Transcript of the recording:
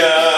Yeah.